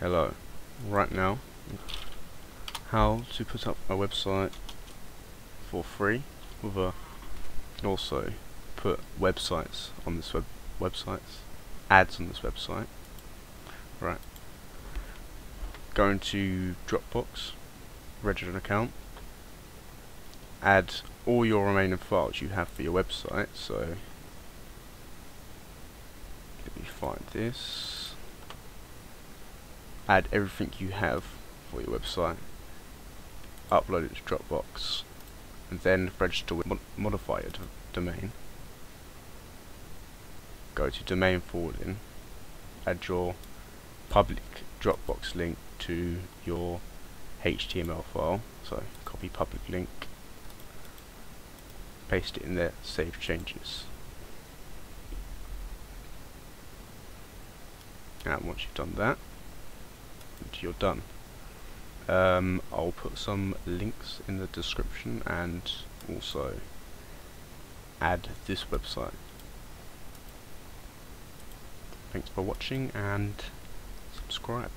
Hello. Right now, how to put up a website for free with a also put websites on this web websites ads on this website. Right. Go into Dropbox, register an account, add all your remaining files you have for your website. So let me find this add everything you have for your website, upload it to Dropbox, and then register with mod modify your domain. Go to domain forwarding, add your public Dropbox link to your HTML file, so copy public link, paste it in there, save changes. And once you've done that, you're done. Um, I'll put some links in the description and also add this website. Thanks for watching and subscribe.